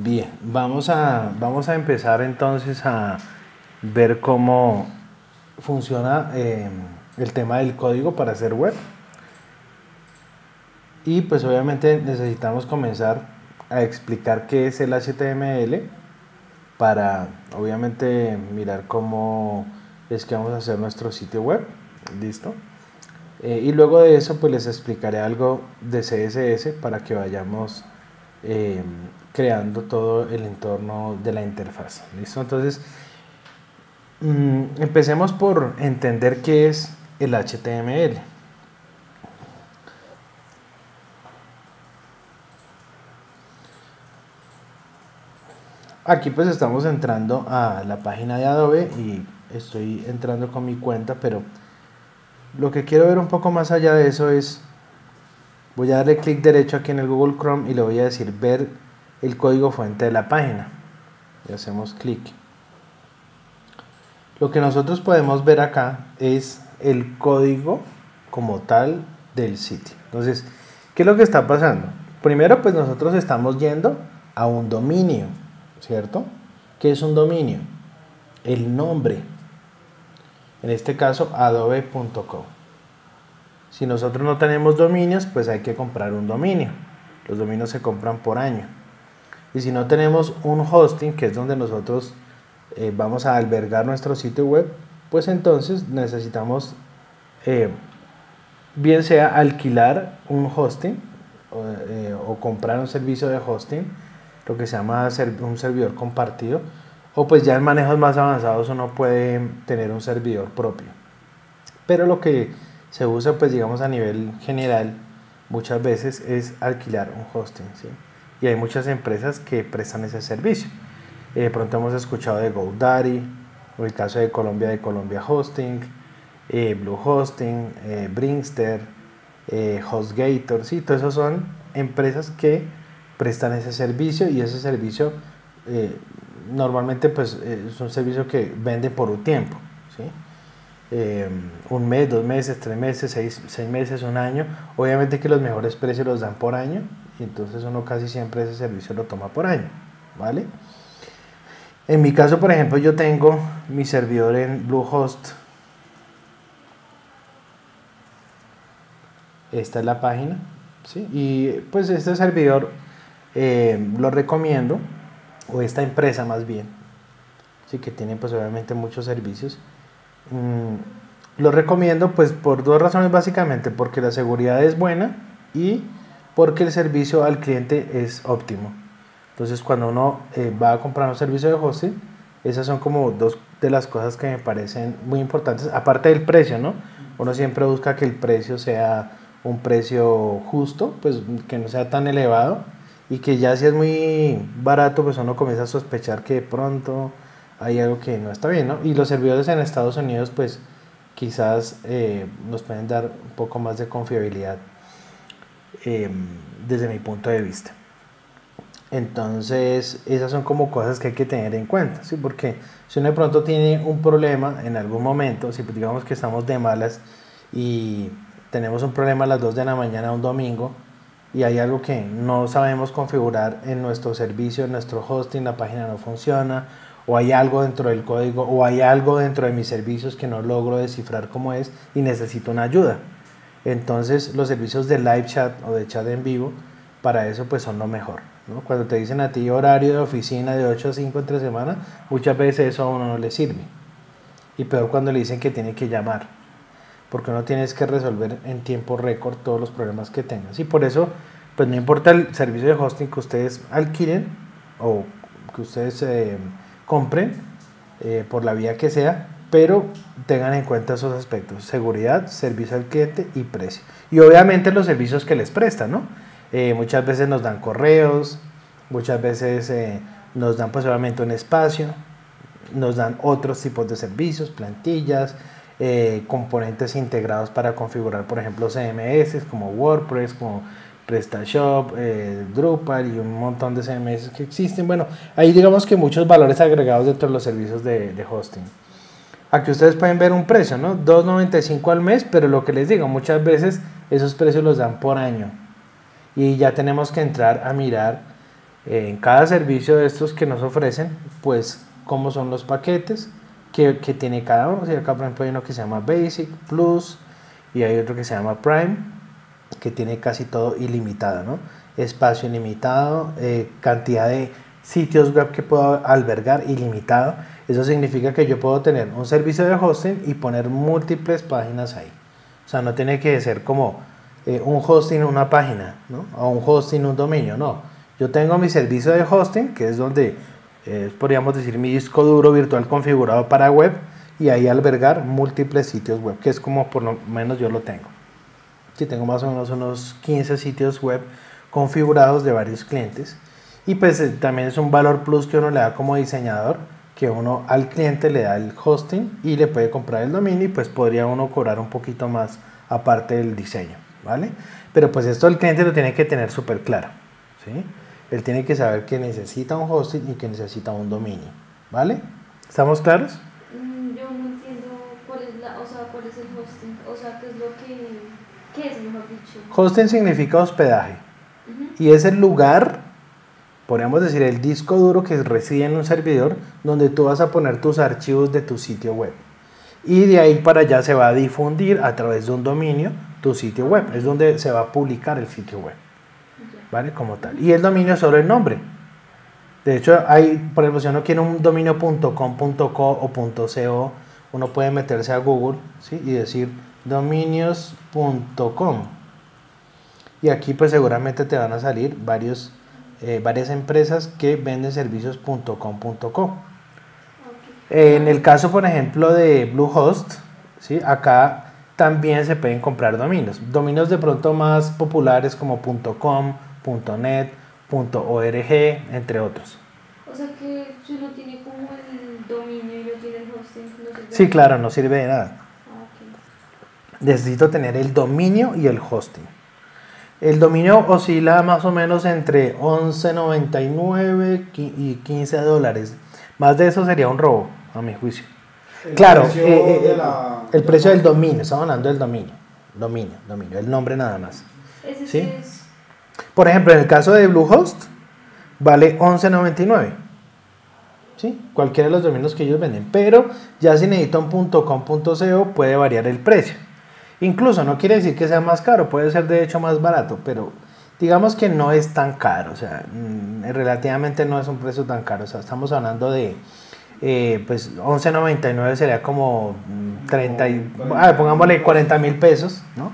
Bien, vamos a, vamos a empezar entonces a ver cómo funciona eh, el tema del código para hacer web. Y pues obviamente necesitamos comenzar a explicar qué es el HTML para obviamente mirar cómo es que vamos a hacer nuestro sitio web. ¿Listo? Eh, y luego de eso pues les explicaré algo de CSS para que vayamos eh, creando todo el entorno de la interfaz. ¿Listo? Entonces, mm, empecemos por entender qué es el HTML. Aquí pues estamos entrando a la página de Adobe y estoy entrando con mi cuenta, pero lo que quiero ver un poco más allá de eso es, voy a darle clic derecho aquí en el Google Chrome y le voy a decir ver el código fuente de la página. Y hacemos clic. Lo que nosotros podemos ver acá es el código como tal del sitio. Entonces, ¿qué es lo que está pasando? Primero, pues nosotros estamos yendo a un dominio, ¿cierto? ¿Qué es un dominio? El nombre. En este caso, adobe.co. Si nosotros no tenemos dominios, pues hay que comprar un dominio. Los dominios se compran por año. Y si no tenemos un hosting, que es donde nosotros eh, vamos a albergar nuestro sitio web, pues entonces necesitamos eh, bien sea alquilar un hosting eh, o comprar un servicio de hosting, lo que se llama un servidor compartido, o pues ya en manejos más avanzados uno puede tener un servidor propio. Pero lo que se usa pues digamos a nivel general muchas veces es alquilar un hosting. Y hay muchas empresas que prestan ese servicio. Eh, de pronto hemos escuchado de GoDaddy, o el caso de Colombia de Colombia Hosting, eh, Blue Hosting, eh, Bringster, HostGator, sí, todos esos son empresas que prestan ese servicio y ese servicio normalmente pues es un servicio que vende por un tiempo, ¿sí? un mes, dos meses, tres meses, seis, seis meses, un año. Obviamente que los mejores precios los dan por año entonces uno casi siempre ese servicio lo toma por año, ¿vale? En mi caso, por ejemplo, yo tengo mi servidor en Bluehost. Esta es la página, ¿sí? Y pues este servidor eh, lo recomiendo, o esta empresa más bien, sí que tiene pues obviamente muchos servicios. Mm, lo recomiendo pues por dos razones básicamente, porque la seguridad es buena y porque el servicio al cliente es óptimo. Entonces cuando uno eh, va a comprar un servicio de hosting, esas son como dos de las cosas que me parecen muy importantes, aparte del precio, ¿no? Uno siempre busca que el precio sea un precio justo, pues que no sea tan elevado y que ya si es muy barato, pues uno comienza a sospechar que de pronto hay algo que no está bien, ¿no? Y los servidores en Estados Unidos, pues quizás eh, nos pueden dar un poco más de confiabilidad Em, desde mi punto de vista. Entonces, esas son como cosas que hay que tener en cuenta, ¿sí? Porque si uno de pronto tiene un problema en algún momento, si pues digamos que estamos de malas y tenemos un problema a las 2 de la mañana un domingo y hay algo que no sabemos configurar en nuestro servicio, en nuestro hosting, la página no funciona, o hay algo dentro del código, o hay algo dentro de mis servicios que no logro descifrar cómo es y necesito una ayuda. Entonces los servicios de live chat o de chat en vivo, para eso pues son lo mejor. Cuando te dicen a ti horario de oficina de 8 a 5 entre semana, muchas veces eso a uno no le sirve. Y peor cuando le dicen que tiene que llamar, porque uno tienes que resolver en tiempo récord todos los problemas que tengas. Y por eso, pues no importa el servicio de hosting que ustedes alquilen o que ustedes eh, compren, eh, por la vía que sea, pero tengan en cuenta esos aspectos, seguridad, servicio al cliente y precio. Y obviamente los servicios que les prestan, ¿no? Eh, muchas veces nos dan correos, muchas veces eh, nos dan pues un espacio, nos dan otros tipos de servicios, plantillas, eh, componentes integrados para configurar, por ejemplo, CMS como WordPress, como PrestaShop, Drupal y un montón de CMS que existen. Bueno, ahí digamos que muchos valores agregados dentro de los servicios de hosting. Aquí ustedes pueden ver un precio, ¿no? 2.95 al mes, pero lo que les digo, muchas veces esos precios los dan por año. Y ya tenemos que entrar a mirar eh, en cada servicio de estos que nos ofrecen, pues cómo son los paquetes que, que tiene cada uno. Si acá por ejemplo hay uno que se llama Basic, Plus y hay otro que se llama Prime, que tiene casi todo ilimitado, ¿no? Espacio ilimitado, eh, cantidad de sitios web que puedo albergar ilimitado. Eso significa que yo puedo tener un servicio de hosting y poner múltiples páginas ahí. O sea, no tiene que ser como eh, un hosting una página. O un hosting un dominio, no. Yo tengo mi servicio de hosting, que es donde eh, podríamos decir mi disco duro virtual configurado para web y ahí albergar múltiples sitios web, que es como por lo menos yo lo tengo. Si tengo más o menos unos 15 sitios web configurados de varios clientes y pues eh, también es un valor plus que uno le da como diseñador, que uno al cliente le da el hosting y le puede comprar el dominio y pues podría uno cobrar un poquito más aparte del diseño, ¿vale? Pero pues esto el cliente lo tiene que tener súper claro, ¿sí? Él tiene que saber que necesita un hosting y que necesita un dominio, ¿vale? ¿Estamos claros? Mm, Yo no entiendo cuál es, la, o sea, cuál es el hosting, o sea, qué es lo que, qué es, mejor dicho. Hosting significa hospedaje y es el lugar, podríamos decir, el disco duro que reside en un servidor donde tú vas a poner tus archivos de tu sitio web. Y de ahí para allá se va a difundir a través de un dominio tu sitio web. Es donde se va a publicar el sitio web. ¿vale? Como tal. Y el dominio es solo el nombre. De hecho, hay, por ejemplo, si uno quiere un dominio .com, .co o .co, uno puede meterse a Google ¿sí? y decir dominios.com. Y aquí pues seguramente te van a salir varios, eh, varias empresas que venden servicios .com.co. Ok. En el caso, por ejemplo, de Bluehost, ¿sí? acá también se pueden comprar dominios. Dominios de pronto más populares como .com, .net, .org, entre otros. O sea que si uno tiene como el dominio y no tiene el hosting, no Sí, claro, no sirve de nada. Ah. Necesito tener el dominio y el hosting. El dominio oscila más o menos entre 11.99 qui- y 15 dólares. Más de eso sería un robo, a mi juicio. El Claro, precio eh, eh, la- el precio del dominio, estamos hablando del dominio. Dominio, dominio, el nombre nada más. Ese ¿Sí? es. Por ejemplo, en el caso de Bluehost, vale 11.99. ¿Sí? Cualquiera de los dominios que ellos venden. Pero ya si necesita un .com, .co puede variar el precio. Incluso no quiere decir que sea más caro, puede ser de hecho más barato, pero digamos que no es tan caro. O sea, mm, relativamente no es un precio tan caro. O sea, estamos hablando de, eh, pues 11.99 sería como mm, 30, y, ah, pongámosle 40 mil pesos, ¿no?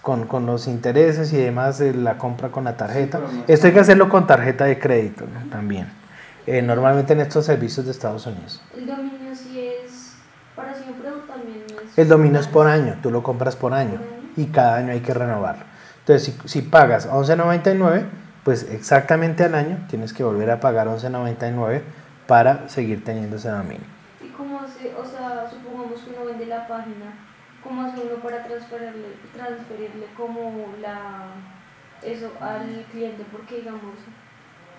Con, con los intereses y demás de la compra con la tarjeta. Esto hay que hacerlo con tarjeta de crédito ¿no? también. Eh, normalmente en estos servicios de Estados Unidos. El dominio sí es para siempre o también. El dominio es por año, tú lo compras por año y cada año hay que renovarlo. Entonces, si, si pagas 11.99, pues exactamente al año tienes que volver a pagar 11.99 para seguir teniendo ese dominio. ¿Y cómo hace, o sea, supongamos que uno vende la página, ¿cómo hace uno para transferirle, transferirle como la, eso al cliente? Porque digamos,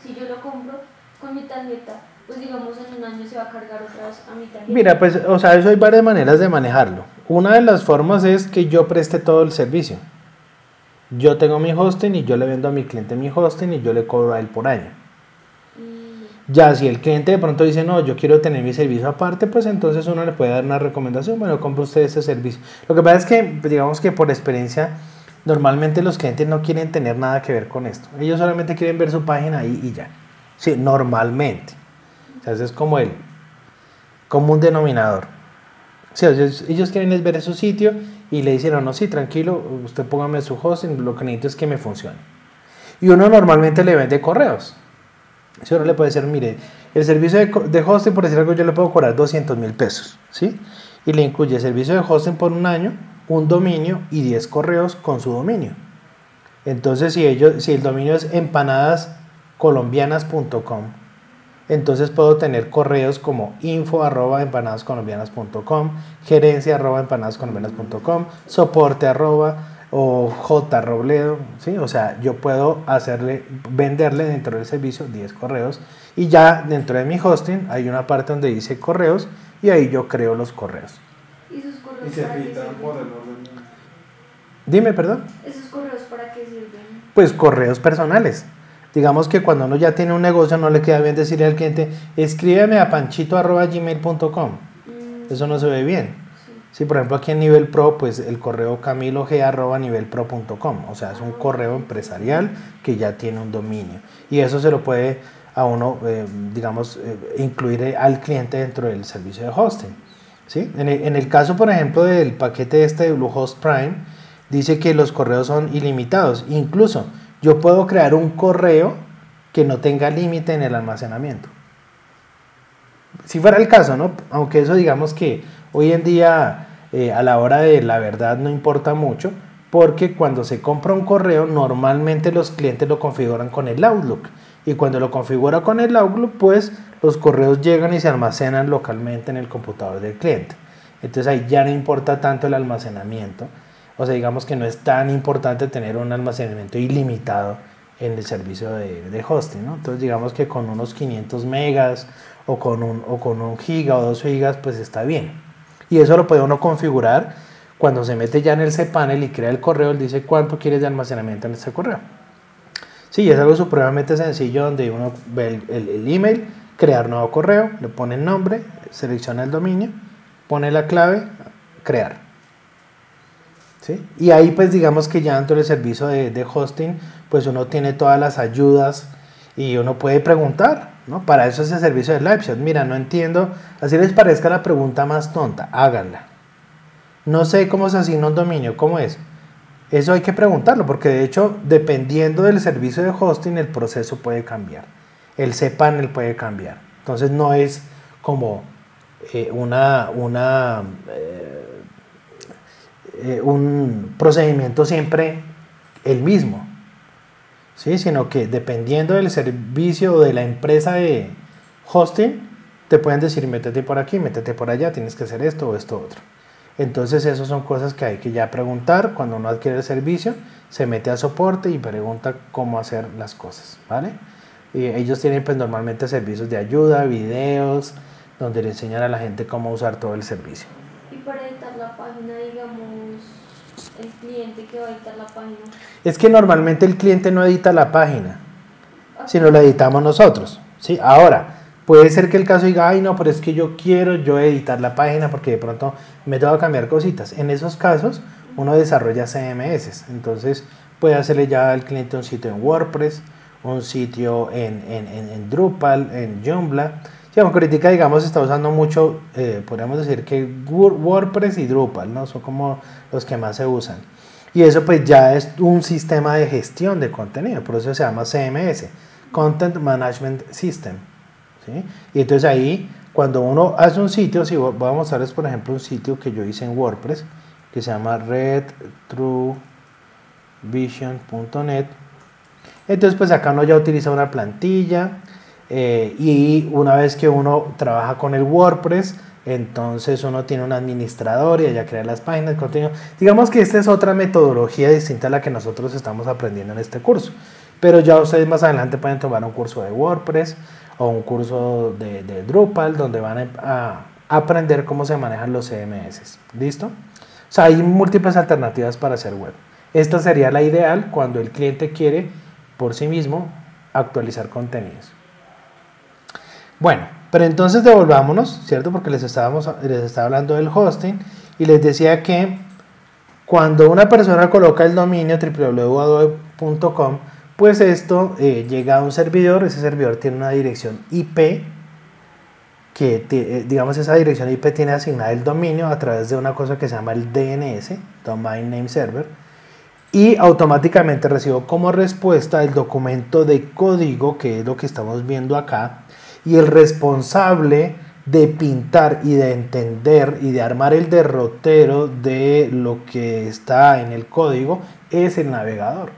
si yo lo compro con mi tarjeta, pues digamos en un año se va a cargar otra vez a mi tarjeta. Mira, pues, o sea, eso hay varias maneras de manejarlo. Una de las formas es que yo preste todo el servicio. Yo tengo mi hosting y yo le vendo a mi cliente mi hosting y yo le cobro a él por año. Y- Ya, si el cliente de pronto dice, no, yo quiero tener mi servicio aparte, pues entonces uno le puede dar una recomendación, bueno, compre usted ese servicio. Lo que pasa es que, digamos que por experiencia, normalmente los clientes no quieren tener nada que ver con esto. Ellos solamente quieren ver su página ahí y ya. Sí, normalmente. O sea, ese es como el denominador. Sí, ellos, ellos quieren es ver su sitio y le dicen, no, no, sí, tranquilo, usted póngame su hosting, lo que necesito es que me funcione. Y uno normalmente le vende correos. Si uno le puede decir, mire, el servicio de, de hosting, por decir algo, yo le puedo cobrar 200 mil pesos, ¿sí? Y le incluye servicio de hosting por un año, un dominio y 10 correos con su dominio. Entonces, si, ellos, si el dominio es empanadascolombianas.com, entonces puedo tener correos como info arroba empanadascolombianas.com, gerencia arroba empanadascolombianas.com, soporte arroba o J Robledo, ¿sí? O sea, yo puedo hacerle, venderle dentro del servicio 10 correos y ya dentro de mi hosting hay una parte donde dice correos y ahí yo creo los correos. ¿Y correos Y se filtran por el orden. Dime, perdón. ¿Esos correos para qué sirven? Pues correos personales. Digamos que cuando uno ya tiene un negocio no le queda bien decirle al cliente, escríbeme a panchito.gmail.com. Mm, Eso no se ve bien. sí. Por ejemplo, aquí en Nivel Pro, pues el correo camilog.nivelpro.com, o sea, es un correo empresarial que ya tiene un dominio. Y eso se lo puede a uno, eh, digamos, eh, incluir eh, al cliente dentro del servicio de hosting. ¿sí? En, el, en el caso, por ejemplo, del paquete este de Bluehost Prime, dice que los correos son ilimitados. Incluso yo puedo crear un correo que no tenga límite en el almacenamiento si fuera el caso, ¿no? Aunque eso digamos que hoy en día eh, a la hora de la verdad no importa mucho, porque cuando se compra un correo normalmente los clientes lo configuran con el Outlook y cuando lo configura con el Outlook pues los correos llegan y se almacenan localmente en el computador del cliente. Entonces ahí ya no importa tanto el almacenamiento, o sea digamos que no es tan importante tener un almacenamiento ilimitado en el servicio de, hosting, ¿no? Entonces digamos que con unos 500 megas o con un, o con un giga o dos gigas, pues está bien. Y eso lo puede uno configurar cuando se mete ya en el cPanel y crea el correo, él dice cuánto quieres de almacenamiento en ese correo. Sí, es algo supremamente sencillo donde uno ve el, el, el email, crear nuevo correo, le pone el nombre, selecciona el dominio, pone la clave, crear. Y ahí pues digamos que ya dentro del servicio de, hosting, pues uno tiene todas las ayudas y uno puede preguntar, ¿no? Para eso es el servicio de LiveShot. Mira, no entiendo, así les parezca la pregunta más tonta, háganla. No sé cómo se asigna un dominio, ¿cómo es? Eso hay que preguntarlo, porque de hecho, dependiendo del servicio de hosting, el proceso puede cambiar. El cPanel puede cambiar. Entonces no es como eh, una, una eh, eh, un procedimiento siempre el mismo. ¿sí? sino que dependiendo del servicio o de la empresa de hosting, te pueden decir métete por aquí, métete por allá, tienes que hacer esto o esto otro. Entonces, esas son cosas que hay que ya preguntar cuando uno adquiere el servicio, se mete a soporte y pregunta cómo hacer las cosas, ¿vale? Y ellos tienen pues normalmente servicios de ayuda, videos, donde le enseñan a la gente cómo usar todo el servicio. Y para editar la página, digamos, el cliente que va a editar la página. Es que normalmente el cliente no edita la página, sino la editamos nosotros. ¿sí? Ahora, puede ser que el caso diga, ay no, pero es que yo quiero yo editar la página porque de pronto me tengo que cambiar cositas. En esos casos, uno desarrolla CMS. Entonces, puede hacerle ya al cliente un sitio en WordPress, un sitio en, en, en, en Drupal, en Joomla. Sí, ahorita, digamos, está usando mucho, eh, podríamos decir que WordPress y Drupal, ¿no? Son como los que más se usan. Y eso pues ya es un sistema de gestión de contenido, por eso se llama CMS, Content Management System. Y entonces ahí, cuando uno hace un sitio, si voy a mostrarles por ejemplo un sitio que yo hice en WordPress, que se llama redtruevision.net. Entonces pues acá uno ya utiliza una plantilla eh, y una vez que uno trabaja con el WordPress, entonces uno tiene un administrador y allá crea las páginas contenido. Digamos que esta es otra metodología distinta a la que nosotros estamos aprendiendo en este curso. Pero ya ustedes más adelante pueden tomar un curso de WordPress o un curso de, de Drupal donde van a, aprender cómo se manejan los CMS. ¿Listo? O sea, hay múltiples alternativas para hacer web. Esta sería la ideal cuando el cliente quiere por sí mismo actualizar contenidos. Bueno, pero entonces devolvámonos, ¿cierto? Porque les, estábamos, les estaba hablando del hosting y les decía que cuando una persona coloca el dominio www.adobe.com, pues esto eh, llega a un servidor, ese servidor tiene una dirección IP, que eh, digamos esa dirección IP tiene asignada el dominio a través de una cosa que se llama el DNS, Domain Name Server, y automáticamente recibo como respuesta el documento de código, que es lo que estamos viendo acá, y el responsable de pintar y de entender y de armar el derrotero de lo que está en el código es el navegador.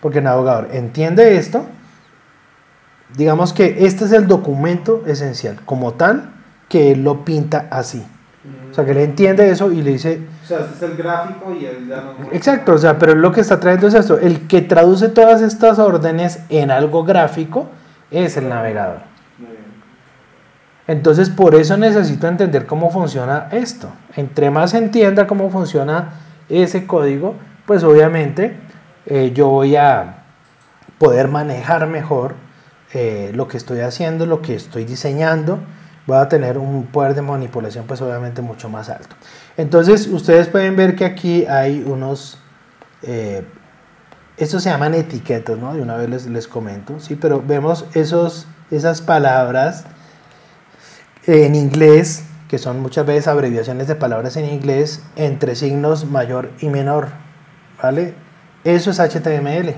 Porque el navegador entiende esto, digamos que este es el documento esencial, como tal, que él lo pinta así. O sea, que él entiende eso y le dice... O sea, este es el gráfico y él ya no... Exacto, o sea, pero lo que está trayendo es esto. El que traduce todas estas órdenes en algo gráfico es el navegador. Entonces, por eso necesito entender cómo funciona esto. Entre más entienda cómo funciona ese código, pues obviamente eh, yo voy a poder manejar mejor eh, lo que estoy haciendo, lo que estoy diseñando, voy a tener un poder de manipulación pues obviamente mucho más alto. Entonces ustedes pueden ver que aquí hay unos, eh, estos se llaman etiquetas, ¿no? De una vez les, les comento, ¿sí? Pero vemos esos, esas palabras en inglés, que son muchas veces abreviaciones de palabras en inglés, entre signos mayor y menor, ¿vale? Eso es HTML.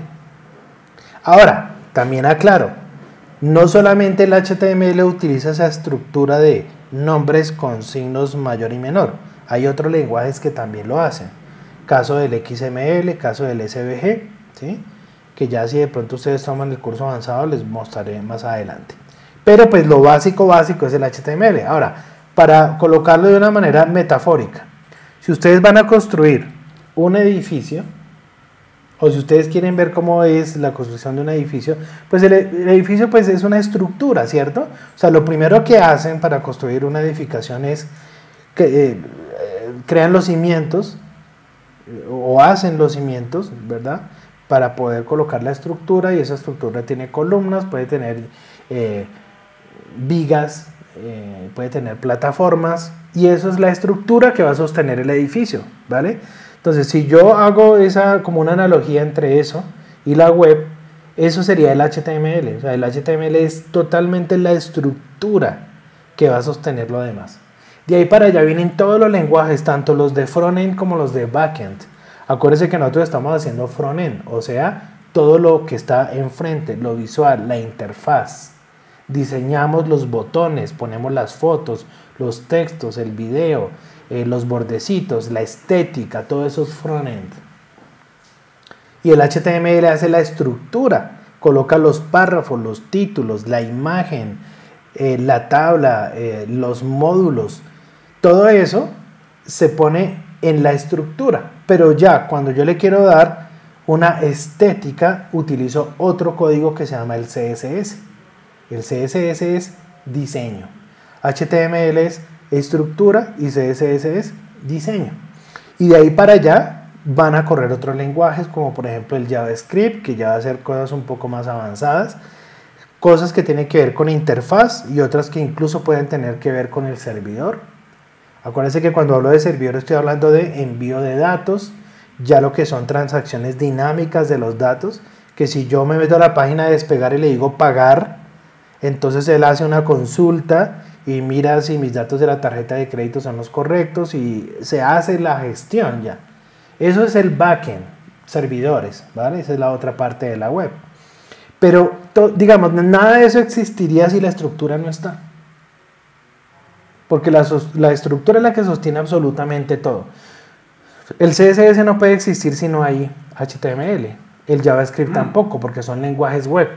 Ahora, también aclaro, no solamente el HTML utiliza esa estructura de nombres con signos mayor y menor, hay otros lenguajes que también lo hacen. Caso del XML, caso del SVG, ¿sí? que ya si de pronto ustedes toman el curso avanzado les mostraré más adelante. Pero pues lo básico básico es el HTML. Ahora, para colocarlo de una manera metafórica, si ustedes van a construir un edificio, o si ustedes quieren ver cómo es la construcción de un edificio, pues el, edificio pues es una estructura, ¿cierto? O sea, lo primero que hacen para construir una edificación es que eh, crean los cimientos o hacen los cimientos, ¿verdad? Para poder colocar la estructura y esa estructura tiene columnas, puede tener eh, vigas, eh, puede tener plataformas y eso es la estructura que va a sostener el edificio, ¿vale? Entonces, si yo hago esa como una analogía entre eso y la web, eso sería el HTML. O sea, el HTML es totalmente la estructura que va a sostener lo demás. De ahí para allá vienen todos los lenguajes, tanto los de frontend como los de backend. Acuérdense que nosotros estamos haciendo frontend, o sea, todo lo que está enfrente, lo visual, la interfaz. Diseñamos los botones, ponemos las fotos, los textos, el video, eh, los bordecitos, la estética, todo eso es frontend. Y el HTML hace la estructura, coloca los párrafos, los títulos, la imagen, eh, la tabla, eh, los módulos, todo eso se pone en la estructura. Pero ya cuando yo le quiero dar una estética, utilizo otro código que se llama el CSS. El CSS es diseño. HTML es estructura y CSS es diseño. Y de ahí para allá van a correr otros lenguajes como por ejemplo el JavaScript que ya va a hacer cosas un poco más avanzadas, cosas que tienen que ver con interfaz y otras que incluso pueden tener que ver con el servidor. Acuérdense que cuando hablo de servidor estoy hablando de envío de datos, ya lo que son transacciones dinámicas de los datos, que si yo me meto a la página de despegar y le digo pagar, entonces él hace una consulta y mira si mis datos de la tarjeta de crédito son los correctos y se hace la gestión ya. Eso es el backend, servidores, ¿vale? Esa es la otra parte de la web. Pero, digamos, nada de eso existiría si la estructura no está. Porque la, la estructura es la que sostiene absolutamente todo. El CSS no puede existir si no hay HTML. El JavaScript mm. tampoco, porque son lenguajes web.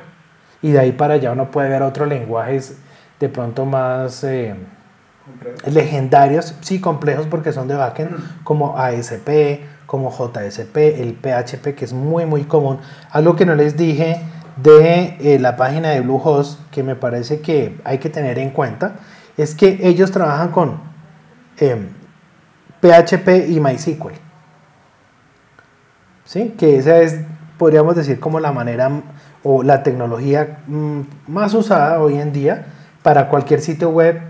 Y de ahí para allá uno puede ver otros lenguajes de pronto más eh, legendarios, sí complejos porque son de backend, como ASP, como JSP, el PHP, que es muy muy común. Algo que no les dije de eh, la página de Bluehost, que me parece que hay que tener en cuenta, es que ellos trabajan con PHP em, y MySQL. ¿Sí? Que esa es, podríamos decir, como la manera o la tecnología mm, más usada hoy en día para cualquier sitio web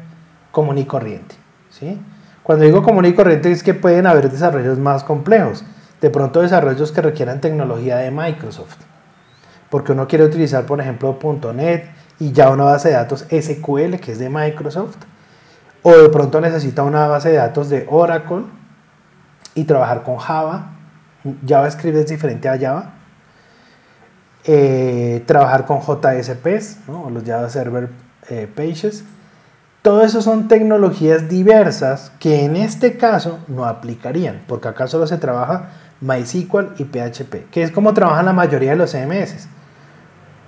común y corriente. ¿sí? Cuando digo común y corriente es que pueden haber desarrollos más complejos, de pronto desarrollos que requieran tecnología de Microsoft, porque uno quiere utilizar, por ejemplo, .NET y ya una base de datos SQL que es de Microsoft, o de pronto necesita una base de datos de Oracle y trabajar con Java. JavaScript es diferente a Java. Eh, trabajar con JSPs, o los Java Server eh, pages. Todo eso son tecnologías diversas que en este caso no aplicarían, porque acá solo se trabaja MySQL y PHP, que es como trabajan la mayoría de los CMS.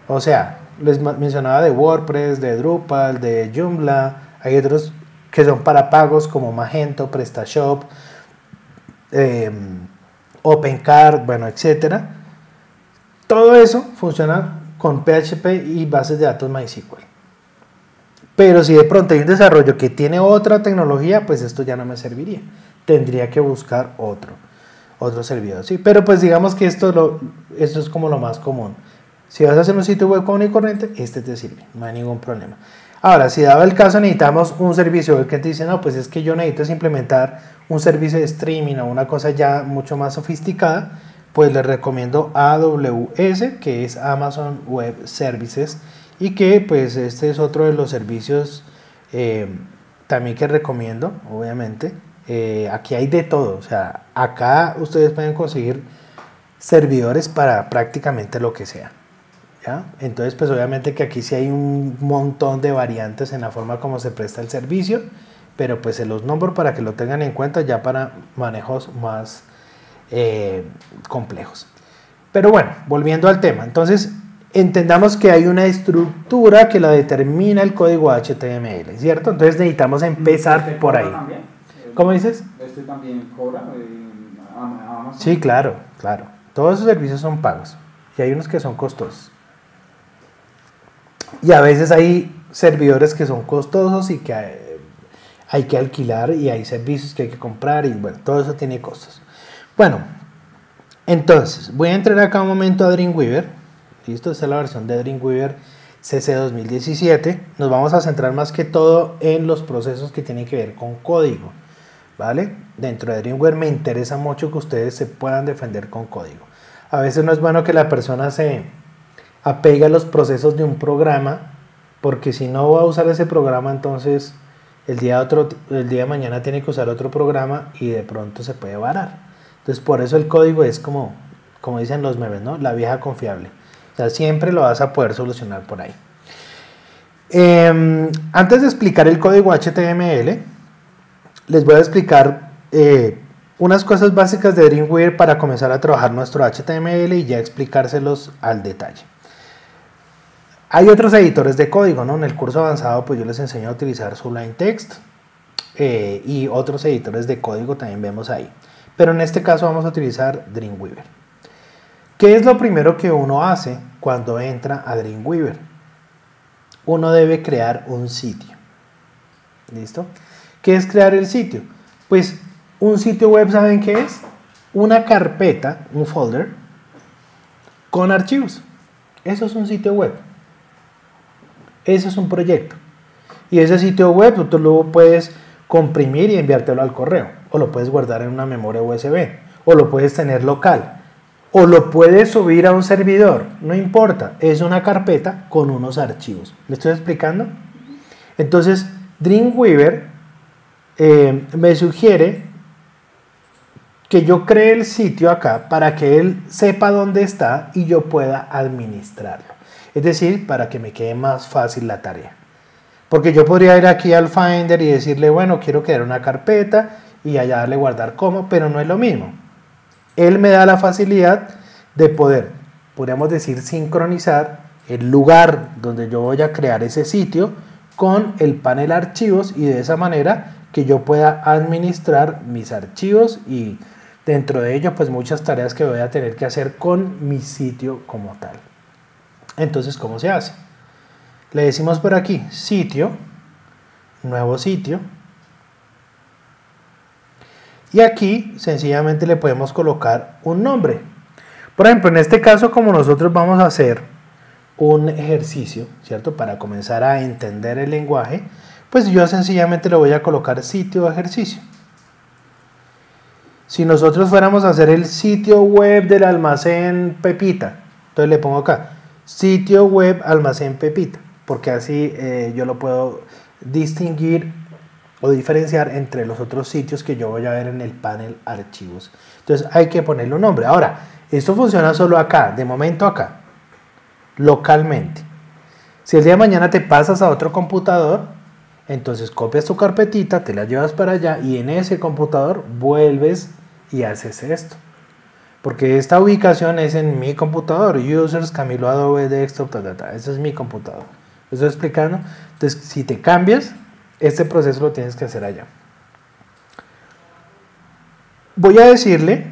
O sea, les mencionaba de WordPress, de Drupal, de Joomla, hay otros que son para pagos como Magento, PrestaShop, eh, OpenCard, bueno, etcétera. Todo eso funciona con PHP y bases de datos MySQL. Pero si de pronto hay un desarrollo que tiene otra tecnología, pues esto ya no me serviría. Tendría que buscar otro, otro servidor. ¿sí? Pero pues digamos que esto, lo, es como lo más común. Si vas a hacer un sitio web común y corriente, este te sirve, no hay ningún problema. Ahora, si dado el caso necesitamos un servicio que te dice, no, pues es que yo necesito implementar un servicio de streaming o una cosa ya mucho más sofisticada, pues les recomiendo AWS, que es Amazon Web Services, y que pues este es otro de los servicios eh, también que recomiendo, obviamente. Eh, aquí hay de todo, o sea, acá ustedes pueden conseguir servidores para prácticamente lo que sea. ¿ya? Entonces, pues obviamente que aquí sí hay un montón de variantes en la forma como se presta el servicio, pero pues se los nombro para que lo tengan en cuenta ya para manejos más eh, complejos. Pero bueno, volviendo al tema, entonces entendamos que hay una estructura que la determina el código HTML, ¿cierto? Entonces necesitamos empezar ¿Este por ahí. también? ¿Cómo dices? ¿Este también cobra? eh? Sí, claro, claro. Todos esos servicios son pagos y hay unos que son costosos. Y a veces hay servidores que son costosos y que hay que alquilar y hay servicios que hay que comprar y bueno, todo eso tiene costos. Bueno, entonces voy a entrar acá un momento a Dreamweaver. Listo, esta es la versión de Dreamweaver CC 2017. Nos vamos a centrar más que todo en los procesos que tienen que ver con código. ¿Vale? Dentro de Dreamweaver me interesa mucho que ustedes se puedan defender con código. A veces no es bueno que la persona se apegue a los procesos de un programa, porque si no va a usar ese programa, entonces el día, otro, el día de mañana tiene que usar otro programa y de pronto se puede varar. Entonces por eso el código es como, como dicen los memes, ¿no? La vieja confiable. O sea, siempre lo vas a poder solucionar por ahí. Em, antes de explicar el código HTML, les voy a explicar eh, unas cosas básicas de Dreamweaver para comenzar a trabajar nuestro HTML y ya explicárselos al detalle. Hay otros editores de código, ¿no? En el curso avanzado pues yo les enseño a utilizar Sublime Text eh, y otros editores de código también vemos ahí. Pero en este caso vamos a utilizar Dreamweaver. ¿Qué es lo primero que uno hace cuando entra a Dreamweaver? Uno debe crear un sitio. ¿Listo? ¿Qué es crear el sitio? Pues un sitio web, ¿saben qué es? Una carpeta, un folder, con archivos. Eso es un sitio web. Eso es un proyecto. Y ese sitio web tú lo puedes comprimir y enviártelo al correo. O lo puedes guardar en una memoria USB. O lo puedes tener local. O lo puedes subir a un servidor. No importa. Es una carpeta con unos archivos. ¿Me estoy explicando? Entonces, Dreamweaver eh, me sugiere que yo cree el sitio acá para que él sepa dónde está y yo pueda administrarlo. Es decir, para que me quede más fácil la tarea. Porque yo podría ir aquí al Finder y decirle, bueno, quiero crear una carpeta y allá darle guardar como, pero no es lo mismo. Él me da la facilidad de poder, podríamos decir, sincronizar el lugar donde yo voy a crear ese sitio con el panel archivos y de esa manera que yo pueda administrar mis archivos y dentro de ello pues muchas tareas que voy a tener que hacer con mi sitio como tal. Entonces, ¿cómo se hace? Le decimos por aquí sitio, nuevo sitio. Y aquí sencillamente le podemos colocar un nombre. Por ejemplo, en este caso, como nosotros vamos a hacer un ejercicio, ¿cierto? Para comenzar a entender el lenguaje, pues yo sencillamente le voy a colocar sitio ejercicio. Si nosotros fuéramos a hacer el sitio web del almacén Pepita, entonces le pongo acá, sitio web almacén Pepita, porque así eh, yo lo puedo distinguir o diferenciar entre los otros sitios que yo voy a ver en el panel archivos. Entonces hay que ponerle un nombre. Ahora, esto funciona solo acá, de momento acá, localmente. Si el día de mañana te pasas a otro computador, entonces copias tu carpetita, te la llevas para allá y en ese computador vuelves y haces esto. Porque esta ubicación es en mi computador, users, Camilo Adobe, desktop, ta, ta, es mi computador. ¿Lo estoy explicando? Entonces, si te cambias, este proceso lo tienes que hacer allá. Voy a decirle,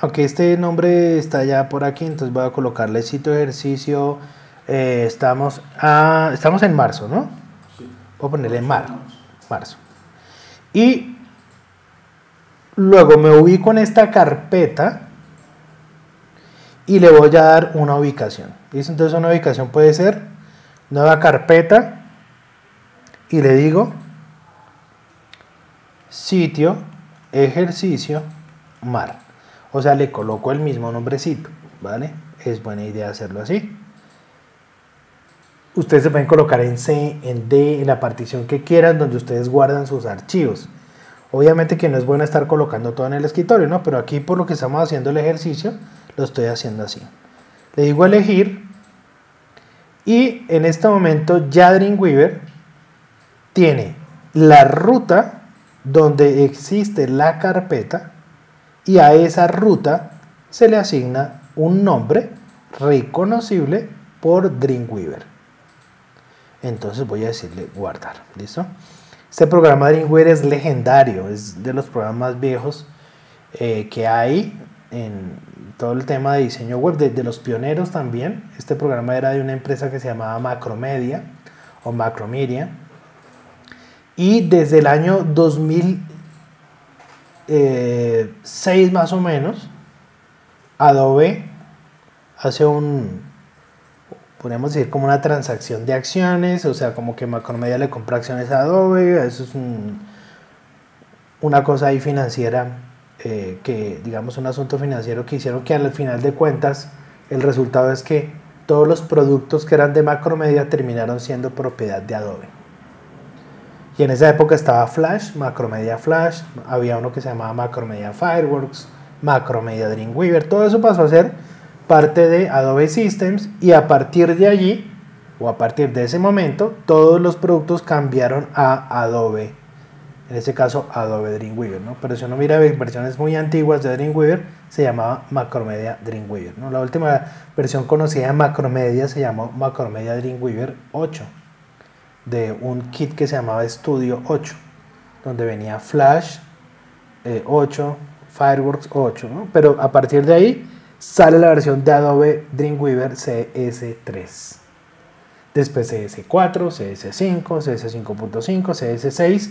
aunque este nombre está ya por aquí, entonces voy a colocarle sitio de ejercicio. eh, estamos, a, estamos en marzo, ¿no? Sí. Voy a ponerle mar, marzo. Y luego me ubico en esta carpeta y le voy a dar una ubicación. ¿Listo? Entonces una ubicación puede ser nueva carpeta y le digo sitio, ejercicio, mar. O sea, le coloco el mismo nombrecito, ¿vale? Es buena idea hacerlo así. Ustedes se pueden colocar en C, en D, en la partición que quieran, donde ustedes guardan sus archivos. Obviamente que no es bueno estar colocando todo en el escritorio, ¿no? Pero aquí por lo que estamos haciendo el ejercicio, lo estoy haciendo así. Le digo elegir y en este momento ya Dreamweaver tiene la ruta donde existe la carpeta y a esa ruta se le asigna un nombre reconocible por Dreamweaver. Entonces voy a decirle guardar, ¿listo? Este programa Dreamweaver es legendario, es de los programas viejos eh, que hay en todo el tema de diseño web, de, los pioneros también. Este programa era de una empresa que se llamaba Macromedia o Macromedia. Y desde el año 2006 eh, más o menos, Adobe hace un, podríamos decir como una transacción de acciones, o sea, como que Macromedia le compra acciones a Adobe, eso es una cosa ahí financiera, eh, que digamos un asunto financiero que hicieron que al final de cuentas el resultado es que todos los productos que eran de Macromedia terminaron siendo propiedad de Adobe. Y en esa época estaba Flash, Macromedia Flash, había uno que se llamaba Macromedia Fireworks, Macromedia Dreamweaver, todo eso pasó a ser parte de Adobe Systems y a partir de allí o a partir de ese momento todos los productos cambiaron a Adobe en este caso Adobe Dreamweaver ¿no? pero si uno mira versiones muy antiguas de Dreamweaver se llamaba Macromedia Dreamweaver la última versión conocida de Macromedia se llamó Macromedia Dreamweaver 8 de un kit que se llamaba Studio 8 donde venía Flash 8 eh, Fireworks 8 ¿no? pero a partir de ahí sale la versión de Adobe Dreamweaver CS3. Después CS4, CS5, CS5.5, CS6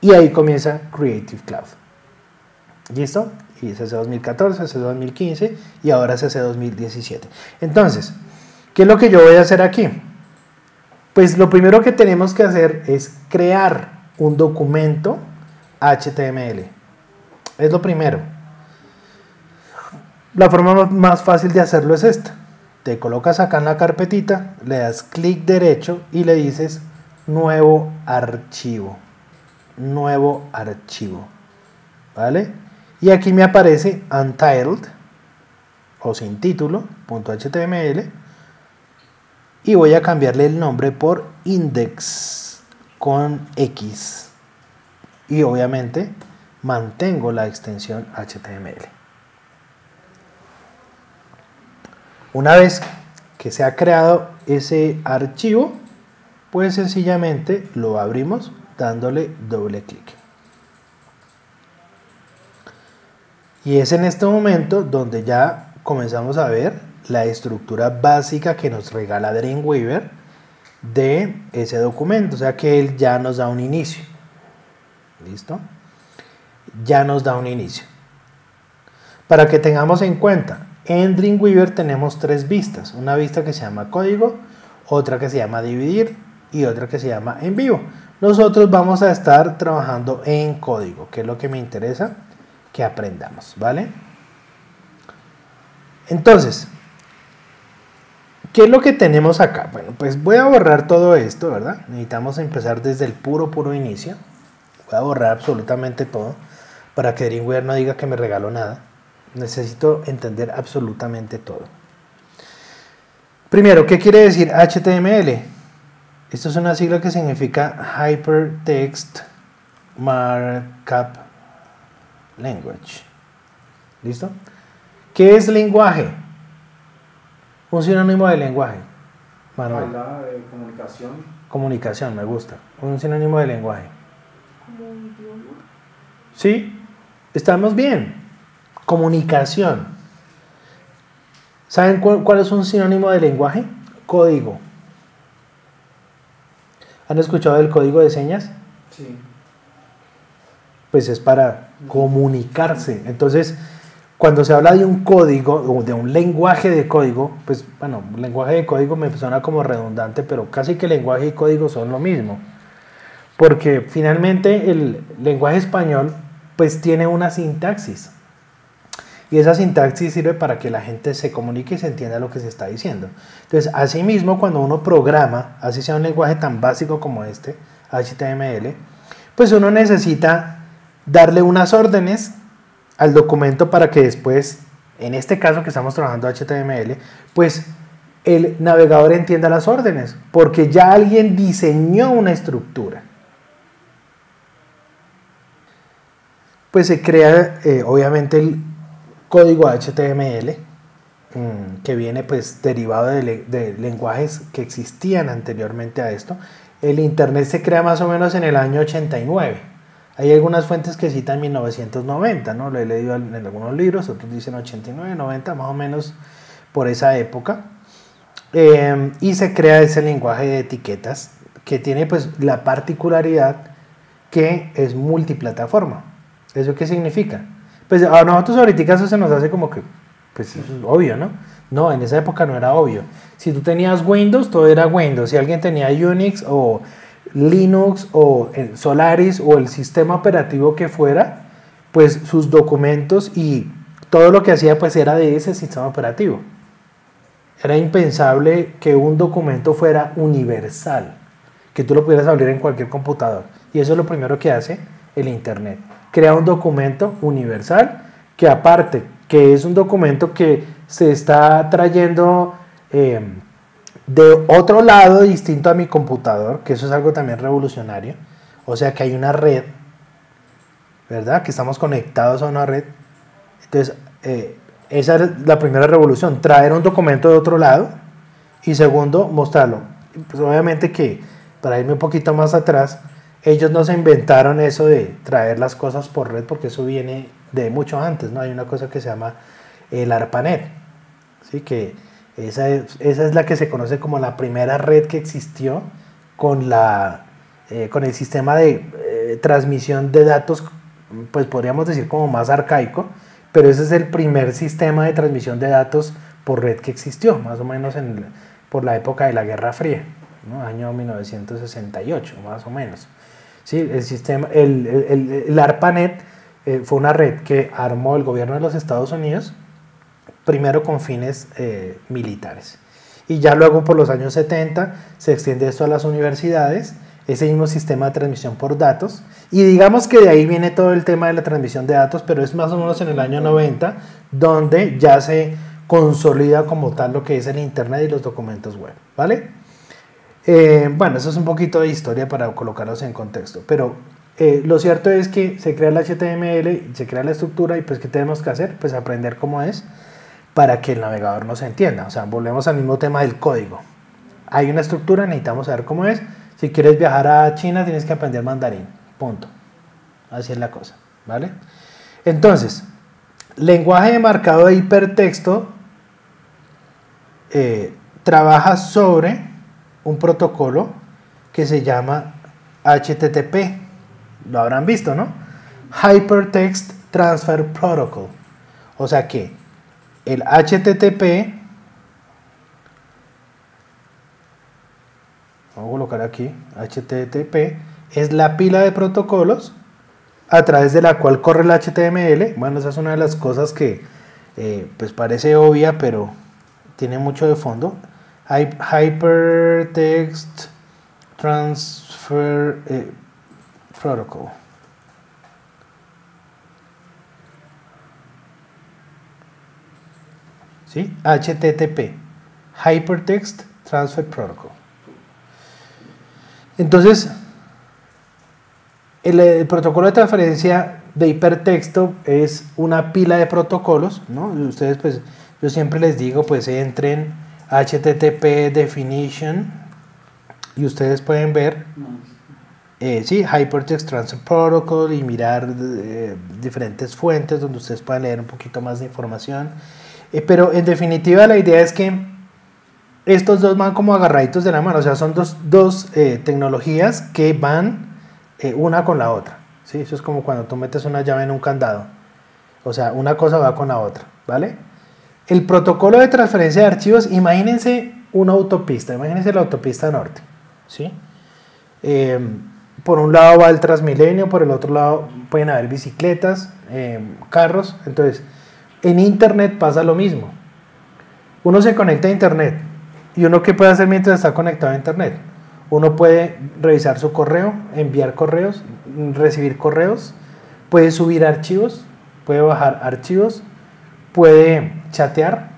y ahí comienza Creative Cloud. ¿Listo? Y CS 2014, CS 2015 y ahora CS 2017. Entonces, ¿qué es lo que yo voy a hacer aquí? Pues lo primero que tenemos que hacer es crear un documento HTML. Es lo primero. La forma más fácil de hacerlo es esta. Te colocas acá en la carpetita, le das clic derecho y le dices nuevo archivo. Nuevo archivo. ¿Vale? Y aquí me aparece untitled o sin título, .html y voy a cambiarle el nombre por index con X y obviamente mantengo la extensión HTML. Una vez que se ha creado ese archivo, pues sencillamente lo abrimos dándole doble clic. Y es en este momento donde ya comenzamos a ver la estructura básica que nos regala Dreamweaver de ese documento. O sea que él ya nos da un inicio. ¿Listo? Ya nos da un inicio. Para que tengamos en cuenta, en Dreamweaver tenemos tres vistas, una vista que se llama código, otra que se llama dividir y otra que se llama en vivo. Nosotros vamos a estar trabajando en código, que es lo que me interesa que aprendamos, ¿vale? Entonces, ¿qué es lo que tenemos acá? Bueno, pues voy a borrar todo esto, ¿verdad? Necesitamos empezar desde el puro, puro inicio. Voy a borrar absolutamente todo para que Dreamweaver no diga que me regaló nada. Necesito entender absolutamente todo. Primero, ¿qué quiere decir HTML? Esto es una sigla que significa Hypertext Markup Language. ¿Listo? ¿Qué es lenguaje? Un sinónimo de lenguaje. Manuel. de comunicación. Comunicación, me gusta. Un sinónimo de lenguaje. ¿Como idioma? Sí, estamos bien. Comunicación. ¿Saben cuál, es un sinónimo de lenguaje? Código. ¿Han escuchado del código de señas? Sí. Pues es para comunicarse. Entonces, cuando se habla de un código o de un lenguaje de código, pues bueno, lenguaje de código me suena como redundante, pero casi que lenguaje y código son lo mismo. Porque finalmente el lenguaje español pues tiene una sintaxis. Y esa sintaxis sirve para que la gente se comunique y se entienda lo que se está diciendo. Entonces, asimismo, cuando uno programa, así sea un lenguaje tan básico como este, HTML, pues uno necesita darle unas órdenes al documento para que después, en este caso que estamos trabajando HTML, pues el navegador entienda las órdenes, porque ya alguien diseñó una estructura. Pues se crea eh, obviamente el código HTML, mm, que viene pues derivado de, de lenguajes que existían anteriormente a esto. El Internet se crea más o menos en el año 89 hay algunas fuentes que citan 1990, ¿no? Lo he leído en algunos libros, otros dicen 89, 90, más o menos por esa época. Eh, y se crea ese lenguaje de etiquetas que tiene pues la particularidad que es multiplataforma. ¿Eso qué significa? Pues a nosotros ahorita eso se nos hace como que, pues es obvio, ¿no? No, en esa época no era obvio. Si tú tenías Windows, todo era Windows. Si alguien tenía Unix o Linux o Solaris o el sistema operativo que fuera, pues sus documentos y todo lo que hacía pues era de ese sistema operativo. Era impensable que un documento fuera universal, que tú lo pudieras abrir en cualquier computador. Y eso es lo primero que hace el Internet. Crea un documento universal que aparte que es un documento que se está trayendo eh, de otro lado distinto a mi computador, que eso es algo también revolucionario, o sea que hay una red, ¿verdad? Que estamos conectados a una red. Entonces, eh, esa es la primera revolución, traer un documento de otro lado y segundo, mostrarlo. Pues obviamente que, para irme un poquito más atrás, ellos no se inventaron eso de traer las cosas por red porque eso viene de mucho antes, ¿no? Hay una cosa que se llama el ARPANET, ¿sí? Que esa es, la que se conoce como la primera red que existió con, la, eh, con el sistema de eh, transmisión de datos, pues podríamos decir como más arcaico, pero ese es el primer sistema de transmisión de datos por red que existió, más o menos en, por la época de la Guerra Fría, ¿no? año 1968, más o menos. Sí, el, sistema, el, el, el ARPANET eh, fue una red que armó el gobierno de los Estados Unidos primero con fines eh, militares. Y ya luego por los años 70 se extiende esto a las universidades, ese mismo sistema de transmisión por datos. Y digamos que de ahí viene todo el tema de la transmisión de datos, pero es más o menos en el año 90 donde ya se consolida como tal lo que es el Internet y los documentos web. ¿Vale? Eh, bueno, eso es un poquito de historia para colocarlos en contexto, pero eh, lo cierto es que se crea el HTML, se crea la estructura y pues ¿qué tenemos que hacer? Pues aprender cómo es para que el navegador nos entienda. O sea, volvemos al mismo tema del código. Hay una estructura, necesitamos saber cómo es. Si quieres viajar a China, tienes que aprender mandarín. Punto. Así es la cosa. ¿Vale? Entonces, lenguaje de marcado de hipertexto eh, trabaja sobre un protocolo que se llama HTTP. Lo habrán visto, ¿no? Hypertext Transfer Protocol. O sea que el HTTP, vamos a colocar aquí, HTTP, es la pila de protocolos a través de la cual corre el HTML. Bueno, esa es una de las cosas que eh, pues parece obvia, pero tiene mucho de fondo. Hypertext Transfer eh, Protocol. ¿sí? HTTP, Hypertext Transfer Protocol. Entonces, el, protocolo de transferencia de hipertexto es una pila de protocolos, ¿no? Ustedes, pues, yo siempre les digo, pues, entren HTTP definition y ustedes pueden ver, eh, sí, Hypertext Transfer Protocol y mirar eh, diferentes fuentes donde ustedes puedan leer un poquito más de información. Eh, pero en definitiva la idea es que estos dos van como agarraditos de la mano, o sea, son dos, dos eh, tecnologías que van eh, una con la otra. ¿sí? Eso es como cuando tú metes una llave en un candado. O sea, una cosa va con la otra, ¿vale? El protocolo de transferencia de archivos, imagínense una autopista, imagínense la autopista norte, ¿sí? Em, por un lado va el Transmilenio, por el otro lado pueden haber bicicletas, em, carros, entonces en Internet pasa lo mismo. Uno se conecta a Internet y uno qué puede hacer mientras está conectado a Internet. Uno puede revisar su correo, enviar correos, recibir correos, puede subir archivos, puede bajar archivos, puede chatear.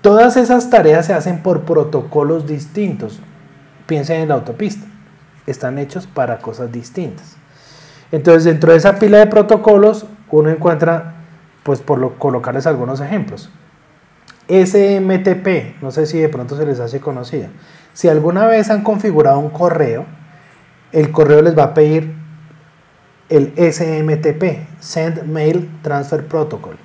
Todas esas tareas se hacen por protocolos distintos. Piensen en la autopista. Están hechos para cosas distintas. Entonces, dentro de esa pila de protocolos, uno encuentra, pues por lo, colocarles algunos ejemplos. SMTP, no sé si de pronto se les hace conocida. Si alguna vez han configurado un correo, el correo les va a pedir el SMTP, Send Mail Transfer Protocol,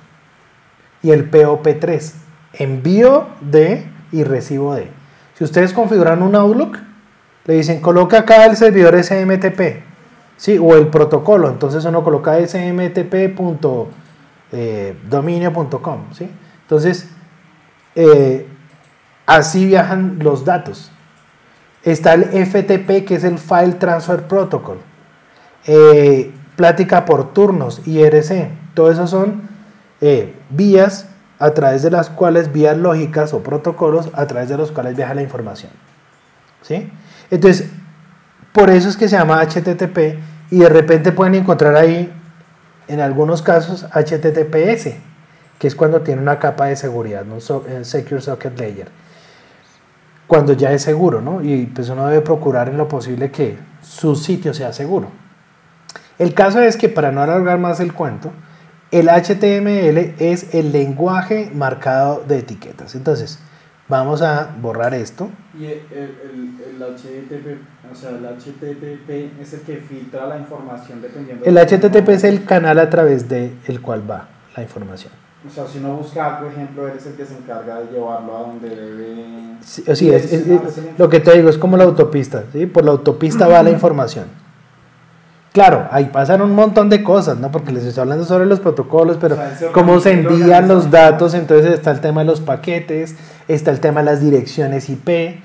y el POP3, envío de y recibo de. Si ustedes configuran un Outlook, le dicen coloca acá el servidor SMTP, ¿sí? o el protocolo, entonces uno coloca smtp.dominio.com. ¿sí? Entonces, eh, así viajan los datos. Está el FTP, que es el File Transfer Protocol. Eh, plática por turnos, IRC. Todo eso son eh, vías a través de las cuales, vías lógicas o protocolos, a través de los cuales viaja la información. ¿Sí? Entonces, por eso es que se llama HTTP y de repente pueden encontrar ahí, en algunos casos, HTTPS, que es cuando tiene una capa de seguridad, un eh, Secure Socket Layer. Cuando ya es seguro, ¿no? Y pues uno debe procurar en lo posible que su sitio sea seguro. El caso es que para no alargar más el cuento, el HTML es el lenguaje marcado de etiquetas. Entonces, vamos a borrar esto. Y el, el, HTTP, o sea, el HTTP es el que filtra la información dependiendo. El HTTP es el canal a través del el cual va la información. O sea, si uno busca algo, ejemplo, eres el que se encarga de llevarlo a donde debe. Sí, es, lo que te digo, es como la autopista, ¿sí? Por la autopista va la información. Claro, ahí pasan un montón de cosas, ¿no? Porque les estoy hablando sobre los protocolos, pero cómo se envían los datos, entonces está el tema de los paquetes, está el tema de las direcciones IP.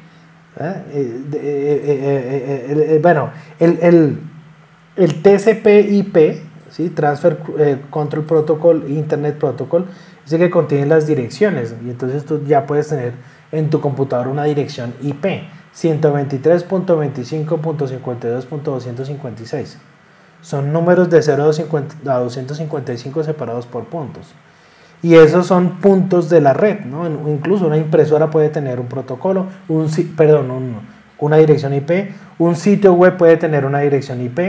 bueno, el, TCP/IP, ¿sí? Transfer eh, Control Protocol, Internet Protocol, es el que contiene las direcciones y entonces tú ya puedes tener en tu computador una dirección IP 123.25.52.256 son números de 0 a 255 separados por puntos. Y esos son puntos de la red, ¿no? Incluso una impresora puede tener un protocolo, un, perdón, una dirección IP, un sitio web puede tener una dirección IP,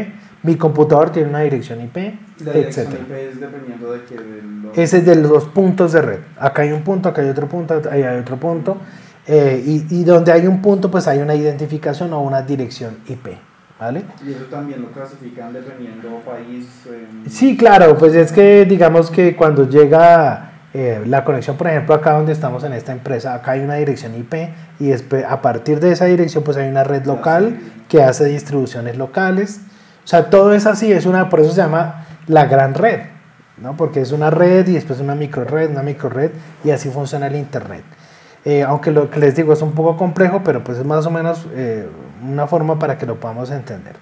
mi computador tiene una dirección IP, la dirección IP es dependiendo de que... Ese es de los puntos de red. Acá hay un punto, acá hay otro punto, ahí hay otro punto. Eh, y, y donde hay un punto, pues hay una identificación o una dirección IP. ¿Y eso también lo clasifican dependiendo país? Sí, claro, pues es que digamos que cuando llega eh, la conexión, por ejemplo, acá donde estamos en esta empresa, acá hay una dirección IP y después, a partir de esa dirección pues hay una red local que hace distribuciones locales. O sea, todo es así, es una, por eso se llama la gran red, ¿no? Porque es una red y después una micro red, una micro red y así funciona el Internet. Eh, aunque lo que les digo es un poco complejo, pero pues es más o menos eh, una forma para que lo podamos entender.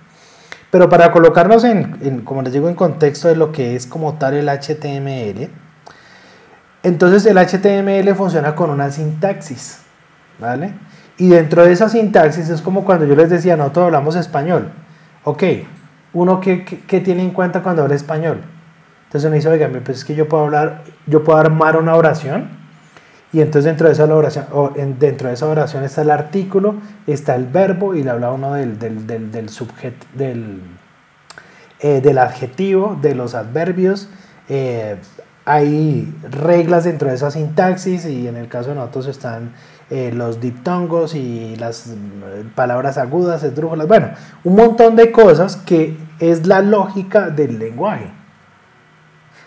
Pero para colocarnos en, como les digo, en contexto de lo que es como tal el HTML, entonces el HTML funciona con una sintaxis, ¿vale? Y dentro de esa sintaxis es como cuando yo les decía, nosotros hablamos español. Ok, uno que, tiene en cuenta cuando habla español. Entonces uno dice, oiga, pues es que yo puedo hablar, yo puedo armar una oración y entonces dentro de esa oración, dentro de esa oración está el artículo, está el verbo y le habla uno del, del, del, sujeto, del, eh, del adjetivo, de los adverbios. Eh, hay reglas dentro de esa sintaxis y en el caso de nosotros están eh, los diptongos y las palabras agudas, esdrújulas, bueno, un montón de cosas que es la lógica del lenguaje.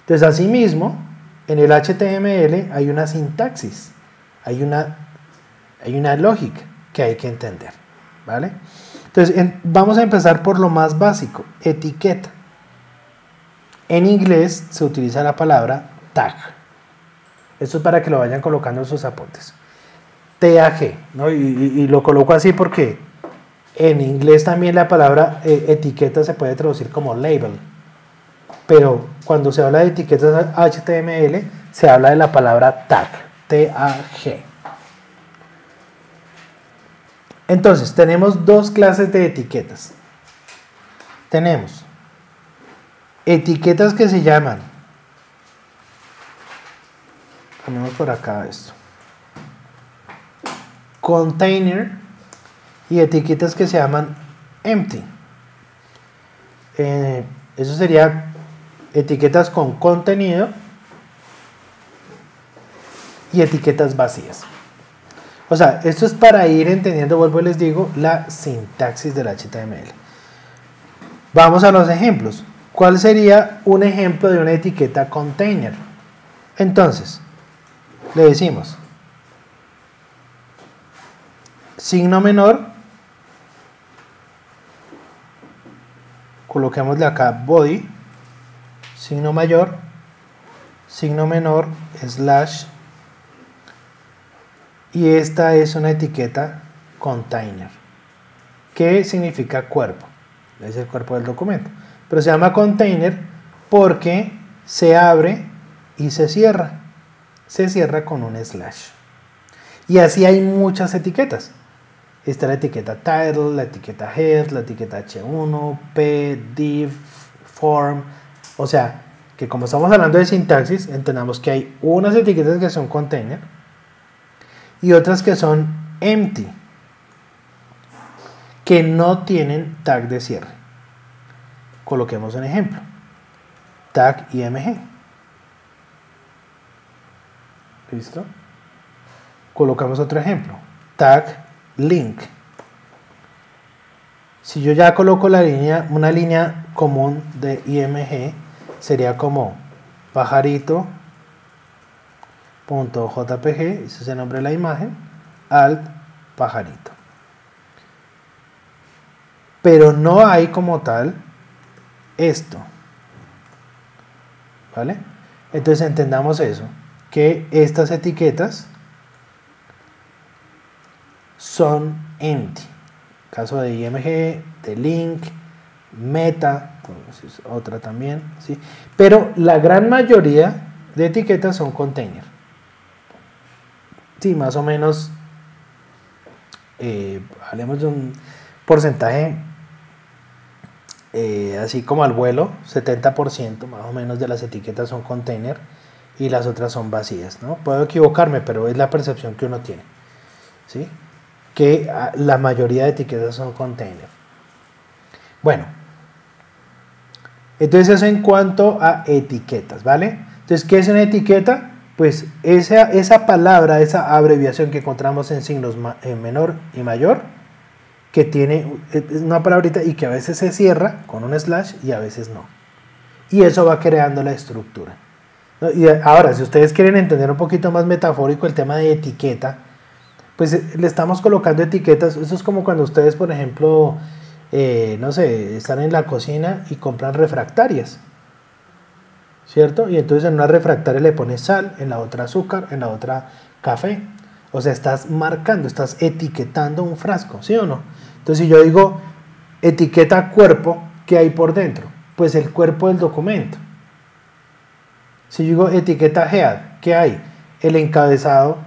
Entonces, asimismo, en el HTML hay una sintaxis, hay una, hay una lógica que hay que entender. ¿vale? Entonces, vamos a empezar por lo más básico, etiqueta. En inglés se utiliza la palabra tag. Esto es para que lo vayan colocando en sus apuntes. TAG, ¿no? y, y- lo coloco así porque en inglés también la palabra eh, etiqueta se puede traducir como label. Pero cuando se habla de etiquetas HTML, se habla de la palabra tag, T-A-G. Entonces, tenemos dos clases de etiquetas. Tenemos etiquetas que se llaman, ponemos por acá esto, container y etiquetas que se llaman empty. Eh, eso sería etiquetas con contenido y etiquetas vacías. O sea, esto es para ir entendiendo, vuelvo y les digo, la sintaxis del HTML. Vamos a los ejemplos. ¿Cuál sería un ejemplo de una etiqueta container? Entonces, le decimos signo menor, coloquémosle acá body, signo mayor, signo menor, slash, y esta es una etiqueta container. ¿Qué significa cuerpo? Es el cuerpo del documento. Pero se llama container porque se abre y se cierra. Se cierra con un slash. Y así hay muchas etiquetas. Está la etiqueta title, la etiqueta head, la etiqueta h1, p, div, form. O sea, que como estamos hablando de sintaxis, entendamos que hay unas etiquetas que son container y otras que son empty, que no tienen tag de cierre. Coloquemos un ejemplo. Tag img. ¿Listo? Colocamos otro ejemplo. Tag link. Si yo ya coloco la línea, una línea común de img, sería como pajarito punto .jpg, ese es el nombre de la imagen, alt pajarito. Pero no hay como tal esto. ¿Vale? Entonces entendamos eso, que estas etiquetas son empty. Caso de IMG, de link, meta, otra también, ¿sí? Pero la gran mayoría de etiquetas son container. Sí, más o menos, eh, hablemos de un porcentaje eh, así como al vuelo, 70% más o menos de las etiquetas son container y las otras son vacías, ¿no? Puedo equivocarme, pero es la percepción que uno tiene, ¿sí? Que ah, la mayoría de etiquetas son container. Bueno, entonces eso en cuanto a etiquetas, ¿vale? Entonces, ¿qué es una etiqueta? Pues esa, esa palabra, esa abreviación que encontramos en signos en menor y mayor, que tiene una palabrita y que a veces se cierra con un slash y a veces no. Y eso va creando la estructura. Y ahora, si ustedes quieren entender un poquito más metafórico el tema de etiqueta, pues le estamos colocando etiquetas. Eso es como cuando ustedes, por ejemplo, eh, no sé, están en la cocina y compran refractarias. ¿Cierto? Y entonces en una refractaria le pones sal, en la otra azúcar, en la otra café. O sea, estás marcando, estás etiquetando un frasco, ¿sí o no? Entonces, si yo digo etiqueta cuerpo, ¿qué hay por dentro? Pues el cuerpo del documento. Si yo digo etiqueta head, ¿qué hay? El encabezado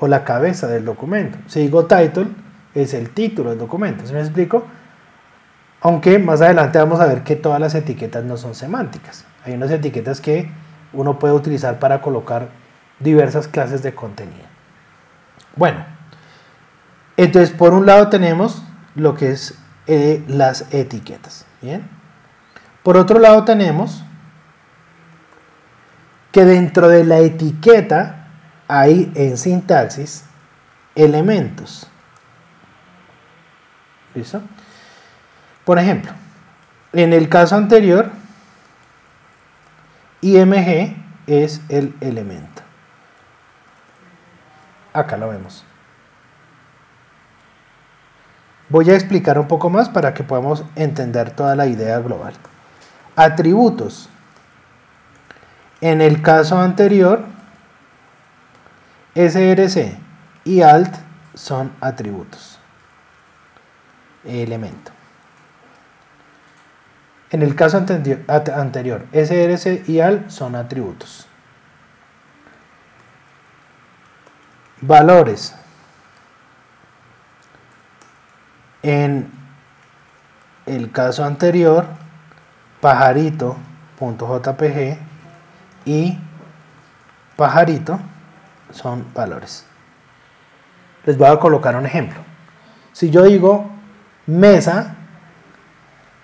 o la cabeza del documento. Si digo title, es el título del documento. ¿Sí me explico? Aunque más adelante vamos a ver que todas las etiquetas no son semánticas. Hay unas etiquetas que uno puede utilizar para colocar diversas clases de contenido. Bueno, entonces por un lado tenemos lo que es eh, las etiquetas. Bien. Por otro lado tenemos que dentro de la etiqueta hay en sintaxis elementos. ¿Listo? Por ejemplo, en el caso anterior, IMG es el elemento. Acá lo vemos. Voy a explicar un poco más para que podamos entender toda la idea global. Atributos. En el caso anterior, src y alt son atributos. Elemento. En el caso anterior, src y alt son atributos. Valores. En el caso anterior, pajarito.jpg y pajarito son valores. Les voy a colocar un ejemplo. Si yo digo mesa,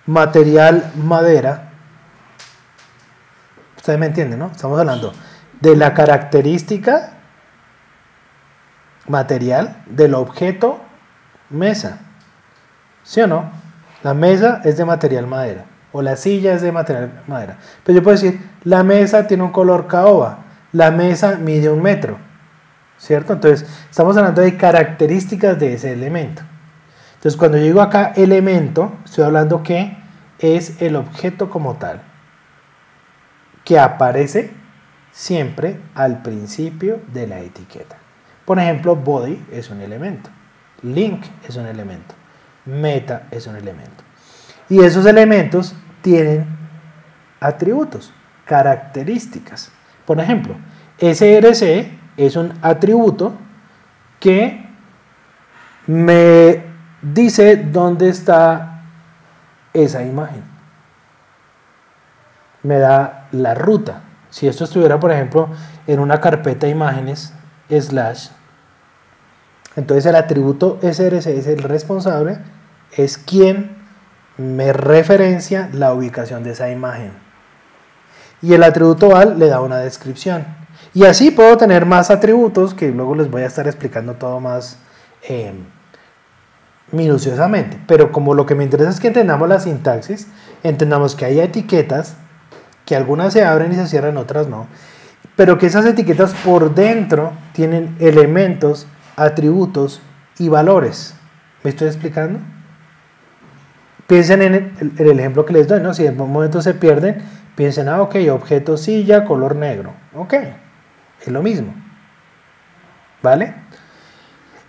material madera, ustedes me entienden, ¿no? Estamos hablando de la característica material del objeto mesa. ¿Sí o no? La mesa es de material madera o la silla es de material madera. Pero yo puedo decir, la mesa tiene un color caoba, la mesa mide un metro, ¿cierto? Entonces, estamos hablando de características de ese elemento. Entonces, cuando digo acá elemento, estoy hablando que es el objeto como tal, que aparece siempre al principio de la etiqueta. Por ejemplo, body es un elemento, link es un elemento, meta es un elemento. Y esos elementos tienen atributos, características. Por ejemplo, SRC es un atributo que me dice dónde está esa imagen. Me da la ruta. Si esto estuviera, por ejemplo, en una carpeta imágenes, slash, entonces el atributo SRC es el responsable, es quien me referencia la ubicación de esa imagen. Y el atributo val le da una descripción. Y así puedo tener más atributos que luego les voy a estar explicando todo más eh, minuciosamente. Pero como lo que me interesa es que entendamos la sintaxis, entendamos que hay etiquetas, que algunas se abren y se cierran, otras no. Pero que esas etiquetas por dentro tienen elementos, atributos y valores. ¿Me estoy explicando? Piensen en el, ejemplo que les doy, ¿no? Si en un momento se pierden, piensen, ah, ok, objeto silla, color negro. Ok, es lo mismo. ¿Vale?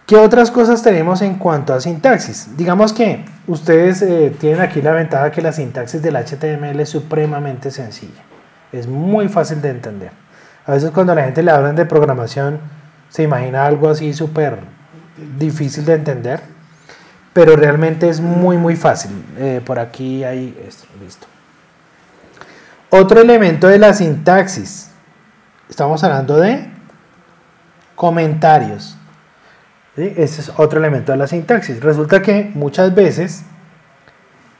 ¿Qué otras cosas tenemos en cuanto a sintaxis? Digamos que ustedes eh, tienen aquí la ventaja que la sintaxis del HTML es supremamente sencilla. Es muy fácil de entender. A veces cuando la gente le hablan de programación, se imagina algo así súper difícil de entender pero realmente es muy muy fácil. Eh, por aquí hay esto, listo. Otro elemento de la sintaxis. Estamos hablando de comentarios. Ese es otro elemento de la sintaxis. Resulta que muchas veces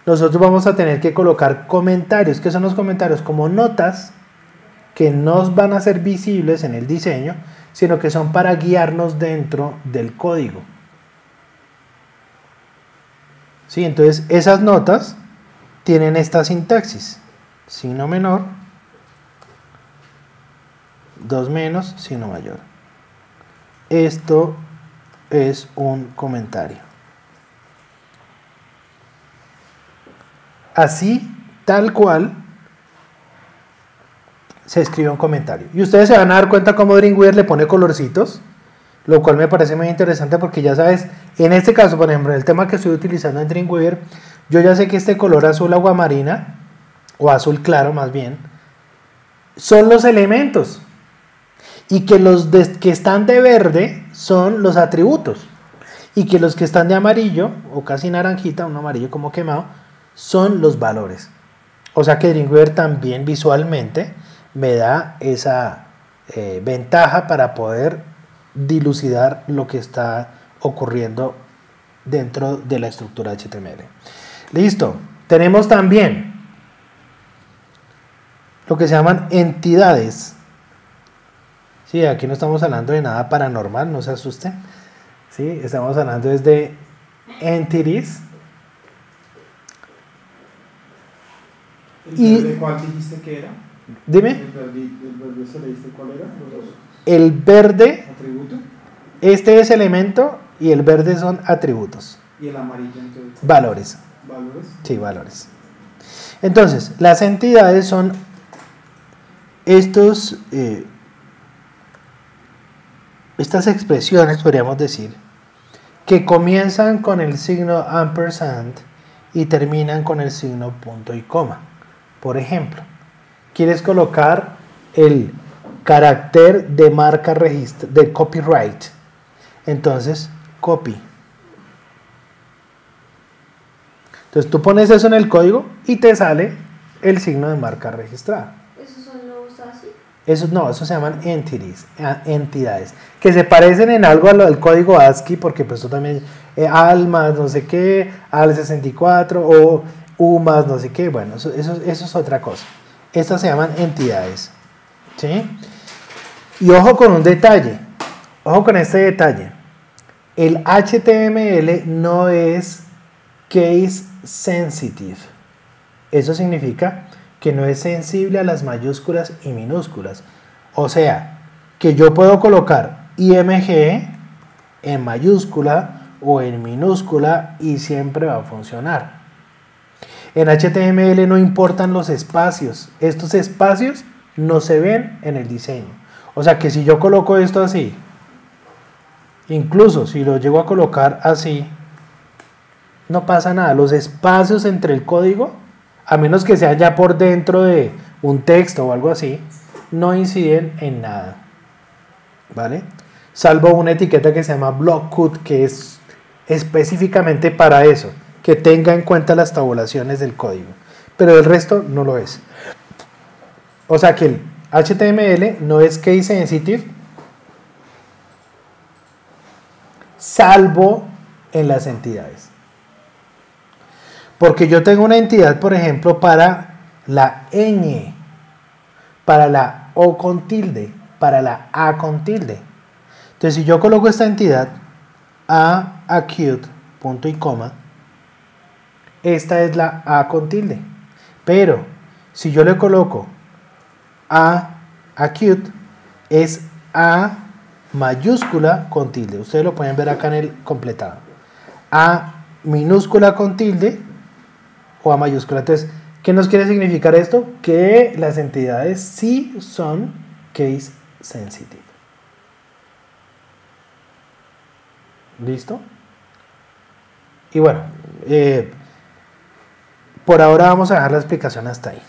nosotros vamos a tener que colocar comentarios. ¿Qué son los comentarios? Como notas que no van a ser visibles en el diseño, sino que son para guiarnos dentro del código. ¿Sí? Entonces, esas notas tienen esta sintaxis. Signo menor, 2 menos, signo mayor. Esto es un comentario. Así, tal cual, se escribe un comentario. Y ustedes se van a dar cuenta cómo Dreamweaver le pone colorcitos lo cual me parece muy interesante porque ya sabes, en este caso, por ejemplo, el tema que estoy utilizando en Dreamweaver, yo ya sé que este color azul aguamarina, o azul claro más bien, son los elementos y que los que están de verde son los atributos y que los que están de amarillo o casi naranjita, un amarillo como quemado, son los valores. O sea que Dreamweaver también visualmente me da esa eh, ventaja para poder dilucidar lo que está ocurriendo dentro de la estructura HTML. Listo. Tenemos también lo que se llaman entidades. Sí, aquí no estamos hablando de nada paranormal, no se asusten. Sí, estamos hablando desde entities. ¿El cuál dijiste que era? Dime. ¿El verde, el verde se leíste cuál era? El verde, ¿Atributo? este es elemento y el verde son atributos. ¿Y el amarillo entonces? Valores. ¿Valores? Sí, valores. Entonces, las entidades son estos, eh, estas expresiones, podríamos decir, que comienzan con el signo ampersand y terminan con el signo punto y coma. Por ejemplo, quieres colocar el carácter de marca de copyright. Entonces, copy. Entonces tú pones eso en el código y te sale el signo de marca registrada. Esos no, esos se llaman entities, eh, entidades, que se parecen en algo al, código ASCII, porque pues tú también, eh, ALMAS, no sé qué, AL64 o UMAS, no sé qué, bueno, eso, eso, eso es otra cosa. Estas se llaman entidades. ¿sí? Y ojo con un detalle, ojo con este detalle. El HTML no es case sensitive. Eso significa que no es sensible a las mayúsculas y minúsculas. O sea, que yo puedo colocar IMG en mayúscula o en minúscula y siempre va a funcionar. En HTML no importan los espacios. Estos espacios no se ven en el diseño. O sea que si yo coloco esto así, incluso si lo llego a colocar así, no pasa nada. Los espacios entre el código, a menos que sean ya por dentro de un texto o algo así, no inciden en nada. ¿Vale? Salvo una etiqueta que se llama blockcut, que es específicamente para eso, que tenga en cuenta las tabulaciones del código. Pero el resto no lo es. O sea que el HTML no es case sensitive, salvo en las entidades. Porque yo tengo una entidad, por ejemplo, para la ñ, para la O con tilde, para la A con tilde. Entonces, si yo coloco esta entidad a acute, punto y coma, esta es la A con tilde. Pero, si yo le coloco a acute, es A mayúscula con tilde. Ustedes lo pueden ver acá en el completado. A minúscula con tilde o A mayúscula. Entonces, ¿qué nos quiere significar esto? Que las entidades sí son case sensitive. ¿Listo? Y bueno, eh, por ahora vamos a dejar la explicación hasta ahí.